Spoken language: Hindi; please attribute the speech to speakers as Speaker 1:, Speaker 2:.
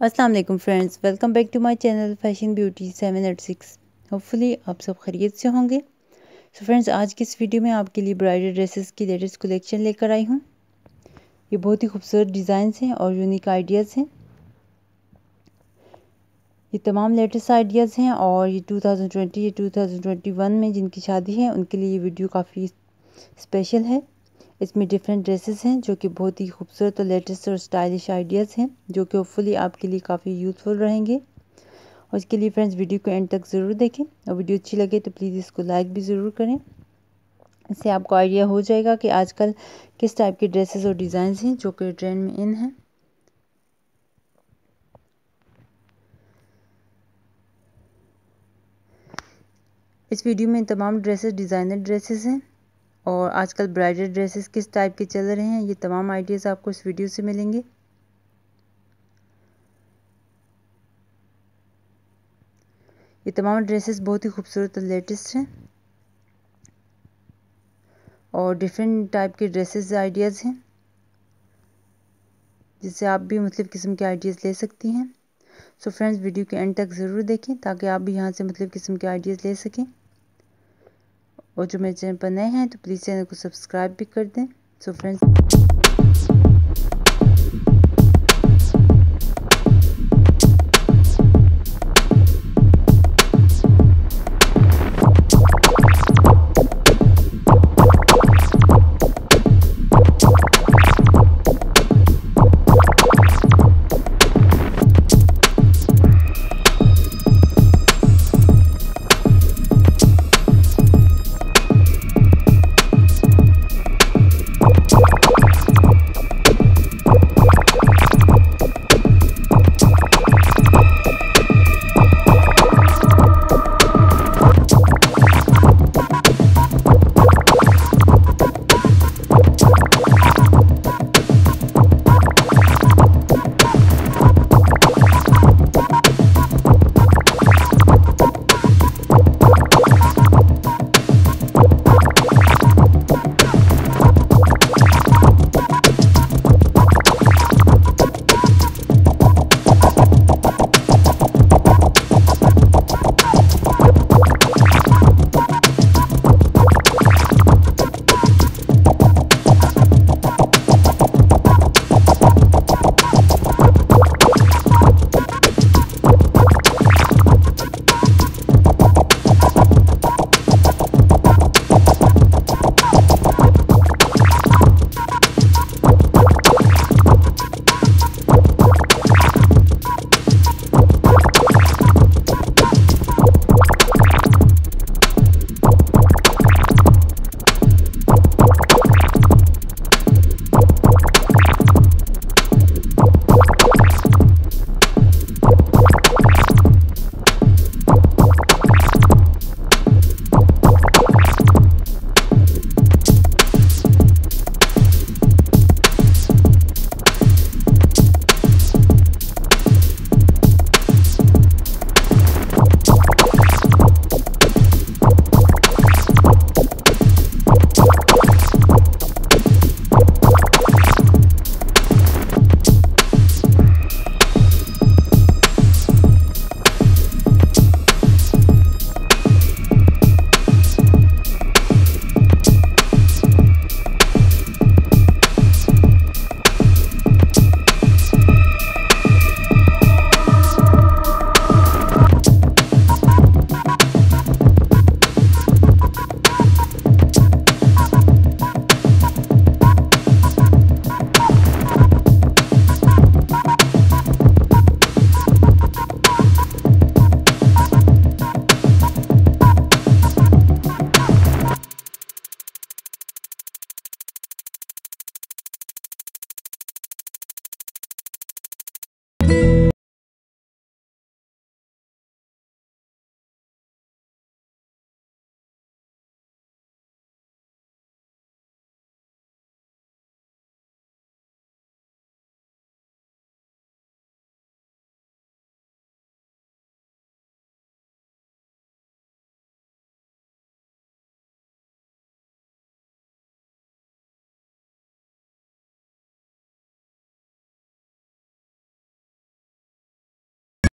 Speaker 1: अस्सलाम वालेकुम friends, welcome back to my channel fashion beauty seven eight six. Hopefully आप सब खरीद से होंगे। सो so फ्रेंड्स आज की इस वीडियो में आपके लिए ब्राइडल ड्रेसेस की लेटेस्ट कलेक्शन लेकर आई हूँ। ये बहुत ही खूबसूरत डिज़ाइंस हैं और यूनिक आइडियाज़ हैं। ये तमाम लेटेस्ट आइडियाज़ हैं और ये 2020 या 2021 में जिनकी शादी है, उनके लिए ये वीडियो काफ़ी स्पेशल है। इसमें डिफरेंट ड्रेसेस हैं, जो कि बहुत ही खूबसूरत और लेटेस्ट और स्टाइलिश आइडियाज़ हैं, जो कि होपफुली आपके लिए काफ़ी यूज़फुल रहेंगे। और इसके लिए फ्रेंड्स वीडियो को एंड तक ज़रूर देखें। और वीडियो अच्छी लगे तो प्लीज़ इसको लाइक भी ज़रूर करें। इससे आपको आइडिया हो जाएगा कि आजकल किस टाइप के ड्रेसेस और डिज़ाइन हैं, जो कि ट्रेंड में इन हैं। इस वीडियो में तमाम ड्रेसेस डिज़ाइनर ड्रेसेस हैं। और आजकल ब्राइडल ड्रेसेस किस टाइप के चल रहे हैं, ये तमाम आइडियाज़ आपको इस वीडियो से मिलेंगे। ये तमाम ड्रेसेस बहुत ही खूबसूरत और लेटेस्ट हैं और डिफरेंट टाइप के ड्रेसेस आइडियाज़ हैं, जिससे आप भी मतलब किस्म के आइडियाज़ ले सकती हैं। सो फ्रेंड्स, वीडियो के एंड तक ज़रूर देखें, ताकि आप भी यहाँ से मतलब किस्म के आइडियाज़ ले सकें। और जो मेरे चैनल पर नए हैं तो प्लीज़ चैनल को सब्सक्राइब भी कर दें। So friends